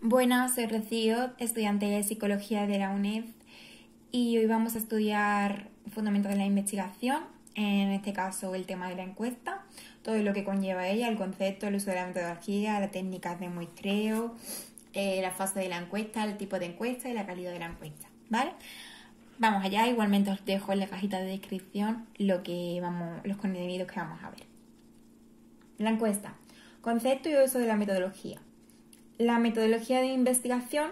Buenas, soy Rocío, estudiante de Psicología de la UNED y hoy vamos a estudiar fundamentos de la investigación, en este caso el tema de la encuesta, todo lo que conlleva ella, el concepto, el uso de la metodología, las técnicas de muestreo, eh, la fase de la encuesta, el tipo de encuesta y la calidad de la encuesta, ¿vale? Vamos allá, igualmente os dejo en la cajita de descripción lo que vamos, los contenidos que vamos a ver. La encuesta, concepto y uso de la metodología. La metodología de investigación,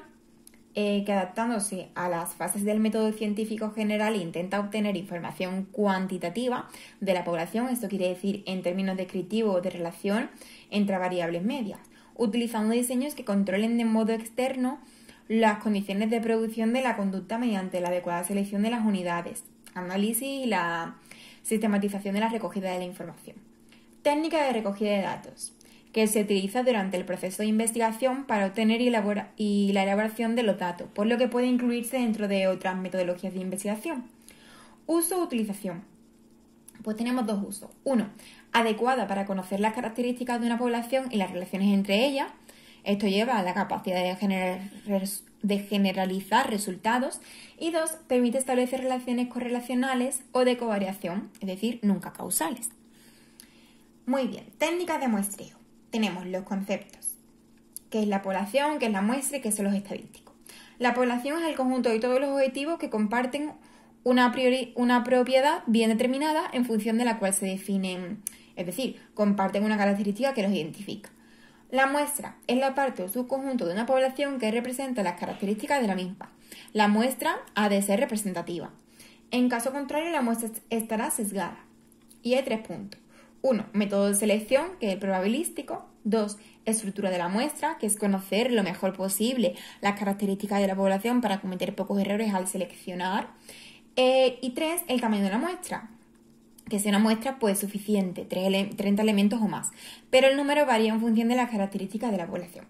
eh, que adaptándose a las fases del método científico general intenta obtener información cuantitativa de la población, esto quiere decir en términos descriptivos de relación entre variables medias, utilizando diseños que controlen de modo externo las condiciones de producción de la conducta mediante la adecuada selección de las unidades, análisis y la sistematización de la recogida de la información. Técnica de recogida de datos que se utiliza durante el proceso de investigación para obtener y, la elaboración de los datos, por lo que puede incluirse dentro de otras metodologías de investigación. Uso o utilización. Pues tenemos dos usos. Uno, adecuada para conocer las características de una población y las relaciones entre ellas. Esto lleva a la capacidad de generalizar resultados. Y dos, permite establecer relaciones correlacionales o de covariación, es decir, nunca causales. Muy bien, técnicas de muestreo tenemos los conceptos, que es la población, que es la muestra y que son los estadísticos. La población es el conjunto de todos los objetivos que comparten una, una propiedad bien determinada en función de la cual se definen, es decir, comparten una característica que los identifica. La muestra es la parte o subconjunto de una población que representa las características de la misma. La muestra ha de ser representativa. En caso contrario, la muestra estará sesgada. Y hay tres puntos. 1. Método de selección, que es el probabilístico. 2. Estructura de la muestra, que es conocer lo mejor posible las características de la población para cometer pocos errores al seleccionar. Eh, y 3. El tamaño de la muestra, que sea una muestra pues suficiente, 30 elementos o más, pero el número varía en función de las características de la población.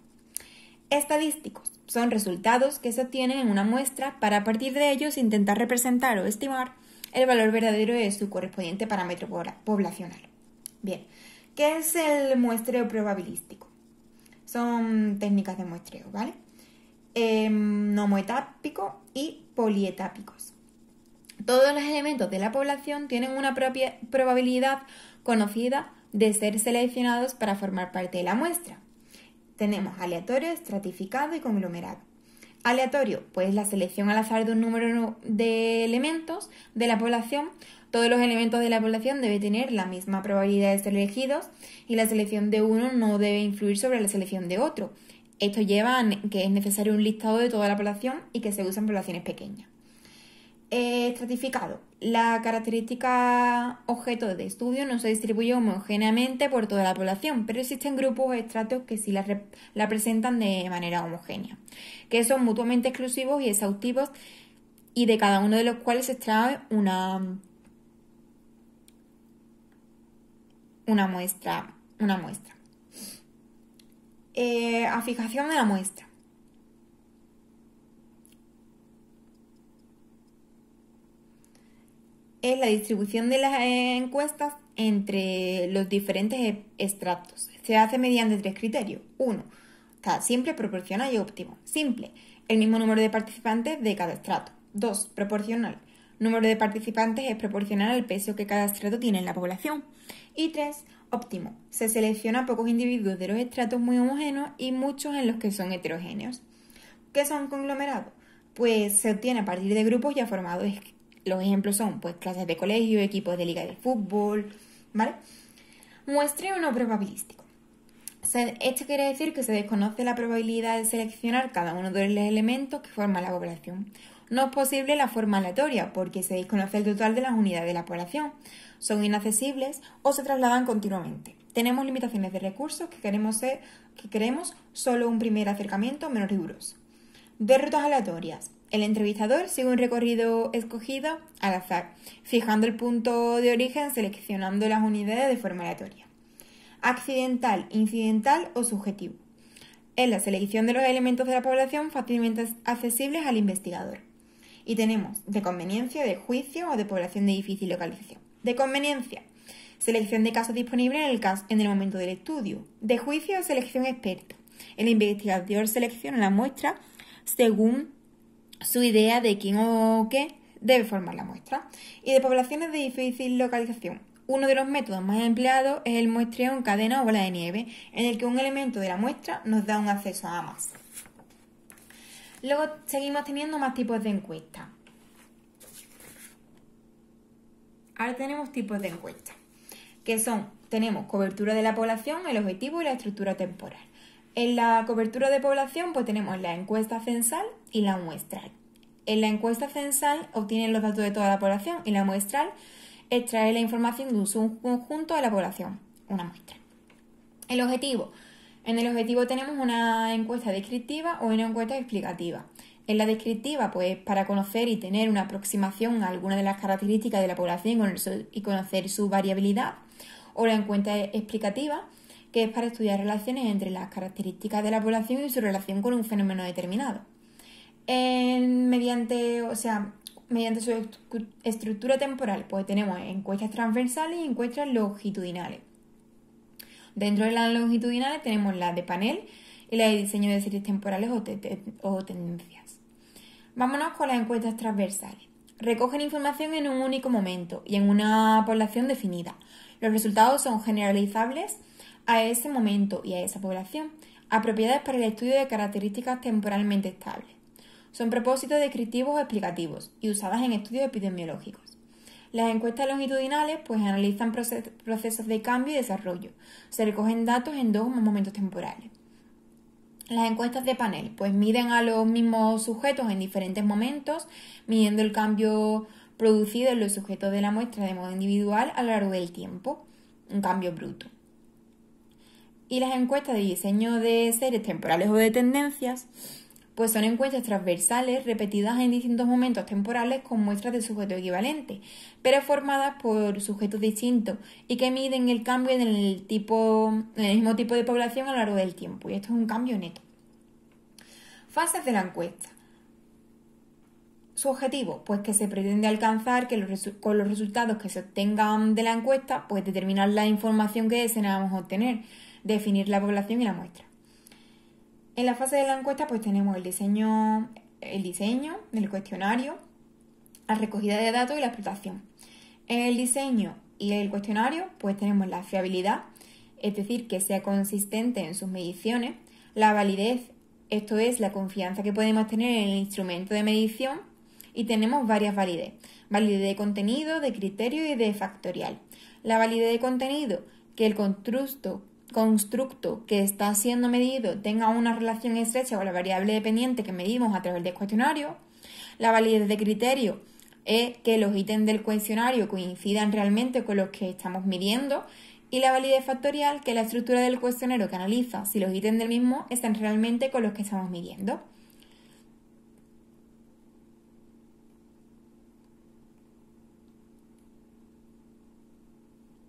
Estadísticos son resultados que se obtienen en una muestra para a partir de ellos intentar representar o estimar el valor verdadero de su correspondiente parámetro poblacional. Bien, ¿qué es el muestreo probabilístico? Son técnicas de muestreo, ¿vale? Eh, nomoetápico y polietápicos. Todos los elementos de la población tienen una propia probabilidad conocida de ser seleccionados para formar parte de la muestra. Tenemos aleatorio, estratificado y conglomerado. Aleatorio, pues la selección al azar de un número de elementos de la población todos los elementos de la población deben tener la misma probabilidad de ser elegidos y la selección de uno no debe influir sobre la selección de otro. Esto lleva a que es necesario un listado de toda la población y que se usan poblaciones pequeñas. estratificado. La característica objeto de estudio no se distribuye homogéneamente por toda la población, pero existen grupos o estratos que sí la presentan de manera homogénea, que son mutuamente exclusivos y exhaustivos y de cada uno de los cuales se extrae una una muestra. Una muestra. Eh, a fijación de la muestra. Es la distribución de las encuestas entre los diferentes extractos. Se hace mediante tres criterios. Uno, siempre proporcional y óptimo. Simple, el mismo número de participantes de cada estrato. Dos, proporcional número de participantes es proporcional al peso que cada estrato tiene en la población. Y 3. Óptimo. Se selecciona pocos individuos de los estratos muy homogéneos y muchos en los que son heterogéneos. ¿Qué son conglomerados? Pues se obtiene a partir de grupos ya formados. Los ejemplos son pues clases de colegio, equipos de liga de fútbol, ¿vale? Muestreo no probabilístico. Esto quiere decir que se desconoce la probabilidad de seleccionar cada uno de los elementos que forman la población. No es posible la forma aleatoria porque se desconoce el total de las unidades de la población. Son inaccesibles o se trasladan continuamente. Tenemos limitaciones de recursos que queremos, ser, que queremos solo un primer acercamiento menos riguroso. De rutas aleatorias. El entrevistador sigue un recorrido escogido al azar, fijando el punto de origen seleccionando las unidades de forma aleatoria. Accidental, incidental o subjetivo. Es la selección de los elementos de la población fácilmente accesibles al investigador. Y tenemos de conveniencia, de juicio o de población de difícil localización. De conveniencia, selección de casos disponibles en el, caso, en el momento del estudio. De juicio, selección experta. El investigador selecciona la muestra según su idea de quién o qué debe formar la muestra. Y de poblaciones de difícil localización. Uno de los métodos más empleados es el muestreo en cadena o bola de nieve, en el que un elemento de la muestra nos da un acceso a más. Luego seguimos teniendo más tipos de encuestas. Ahora tenemos tipos de encuestas, que son, tenemos cobertura de la población, el objetivo y la estructura temporal. En la cobertura de población, pues tenemos la encuesta censal y la muestral. En la encuesta censal obtienen los datos de toda la población y la muestral extrae la información de un conjunto de la población, una muestra. El objetivo. En el objetivo tenemos una encuesta descriptiva o una encuesta explicativa. En la descriptiva, pues para conocer y tener una aproximación a alguna de las características de la población y conocer su variabilidad. O la encuesta explicativa, que es para estudiar relaciones entre las características de la población y su relación con un fenómeno determinado. mediante, o sea, mediante su estructura temporal, pues tenemos encuestas transversales y encuestas longitudinales. Dentro de las longitudinales tenemos las de panel y las de diseño de series temporales o, tendencias. Vámonos con las encuestas transversales. Recogen información en un único momento y en una población definida. Los resultados son generalizables a ese momento y a esa población, apropiadas para el estudio de características temporalmente estables. Son propósitos descriptivos o explicativos y usadas en estudios epidemiológicos. Las encuestas longitudinales pues analizan procesos de cambio y desarrollo. Se recogen datos en dos momentos temporales. Las encuestas de panel pues miden a los mismos sujetos en diferentes momentos, midiendo el cambio producido en los sujetos de la muestra de modo individual a lo largo del tiempo, un cambio bruto. Y las encuestas de diseño de series temporales o de tendencias pues son encuestas transversales repetidas en distintos momentos temporales con muestras de sujeto equivalente, pero formadas por sujetos distintos y que miden el cambio en el, tipo, en el mismo tipo de población a lo largo del tiempo. Y esto es un cambio neto. Fases de la encuesta. Su objetivo, pues que se pretende alcanzar que con los resultados que se obtengan de la encuesta, pues determinar la información que deseamos obtener, definir la población y la muestra. En la fase de la encuesta pues tenemos el diseño, el diseño del cuestionario, la recogida de datos y la explotación. En el diseño y el cuestionario pues tenemos la fiabilidad, es decir, que sea consistente en sus mediciones, la validez, esto es la confianza que podemos tener en el instrumento de medición y tenemos varias validez, validez de contenido, de criterio y de factorial. La validez de contenido, que el constructo constructo que está siendo medido tenga una relación estrecha con la variable dependiente que medimos a través del cuestionario. La validez de criterio es que los ítems del cuestionario coincidan realmente con los que estamos midiendo. Y la validez factorial, que la estructura del cuestionario que analiza si los ítems del mismo están realmente con los que estamos midiendo.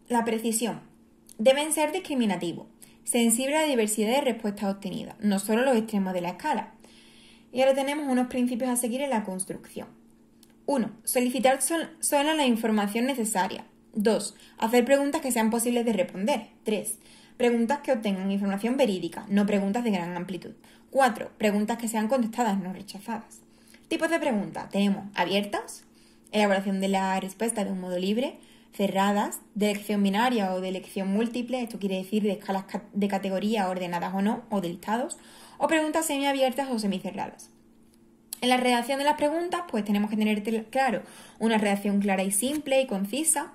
La precisión deben ser discriminativos, sensibles a la diversidad de respuestas obtenidas, no solo los extremos de la escala. Y ahora tenemos unos principios a seguir en la construcción. 1. Solicitar solo la información necesaria. 2. Hacer preguntas que sean posibles de responder. 3. Preguntas que obtengan información verídica, no preguntas de gran amplitud. 4. Preguntas que sean contestadas, no rechazadas. Tipos de preguntas. Tenemos abiertas, elaboración de la respuesta de un modo libre, cerradas, de elección binaria o de elección múltiple, esto quiere decir de escalas de categoría ordenadas o no, o de listados, o preguntas semiabiertas o semicerradas. En la redacción de las preguntas, pues tenemos que tener claro una redacción clara y simple y concisa,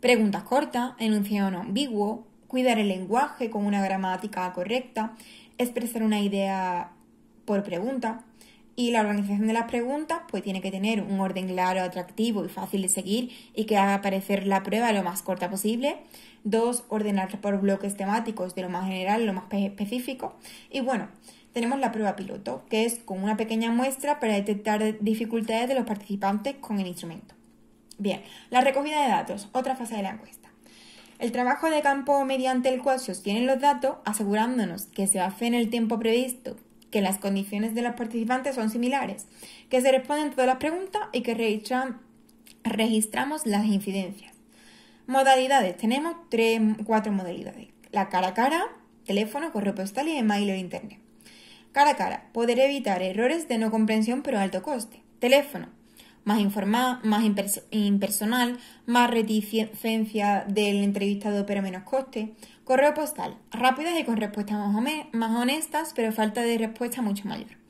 preguntas cortas, enunciado no ambiguo, cuidar el lenguaje con una gramática correcta, expresar una idea por pregunta, y la organización de las preguntas pues tiene que tener un orden claro, atractivo y fácil de seguir y que haga aparecer la prueba lo más corta posible. Dos, ordenar por bloques temáticos de lo más general, lo más específico. Y bueno, tenemos la prueba piloto, que es con una pequeña muestra para detectar dificultades de los participantes con el instrumento. Bien, la recogida de datos, otra fase de la encuesta. El trabajo de campo mediante el cual se obtienen los datos, asegurándonos que se hace en el tiempo previsto que las condiciones de los participantes son similares, que se responden todas las preguntas y que registramos las incidencias. Modalidades. Tenemos tres, cuatro modalidades. La cara a cara, teléfono, correo postal y email o internet. Cara a cara, poder evitar errores de no comprensión pero alto coste. Teléfono, más informal, más impersonal, más reticencia del entrevistado pero menos coste. Correo postal, rápidas y con respuestas más honestas, pero falta de respuesta mucho mayor.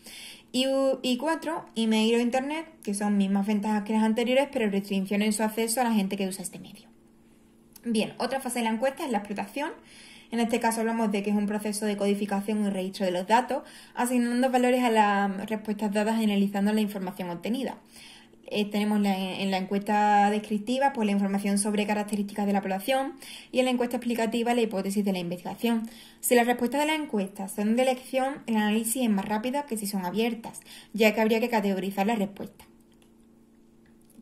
Y, cuatro, email o internet, que son mismas ventajas que las anteriores, pero restricciones en su acceso a la gente que usa este medio. Bien, otra fase de la encuesta es la explotación. En este caso hablamos de que es un proceso de codificación y registro de los datos, asignando valores a las respuestas dadas y analizando la información obtenida. Eh, tenemos en la encuesta descriptiva pues, la información sobre características de la población y en la encuesta explicativa la hipótesis de la investigación. Si las respuestas de la encuesta son de elección, el análisis es más rápido que si son abiertas, ya que habría que categorizar la respuesta.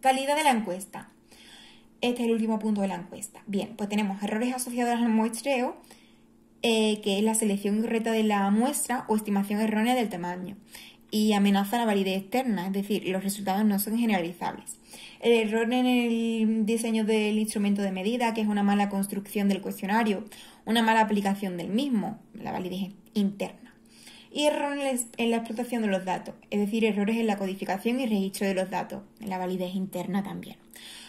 Calidad de la encuesta. Este es el último punto de la encuesta. Bien, pues tenemos errores asociados al muestreo, eh, que es la selección incorrecta de la muestra o estimación errónea del tamaño y amenaza la validez externa, es decir, los resultados no son generalizables. El error en el diseño del instrumento de medida, que es una mala construcción del cuestionario, una mala aplicación del mismo, la validez interna. Y errores en la explotación de los datos, es decir, errores en la codificación y registro de los datos, en la validez interna también.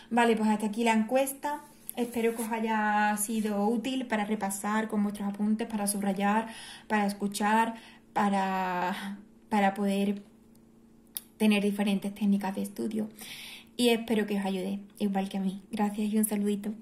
Vale, pues hasta aquí la encuesta. Espero que os haya sido útil para repasar con vuestros apuntes, para subrayar, para escuchar, para para poder tener diferentes técnicas de estudio. Y espero que os ayude, igual que a mí. Gracias y un saludito.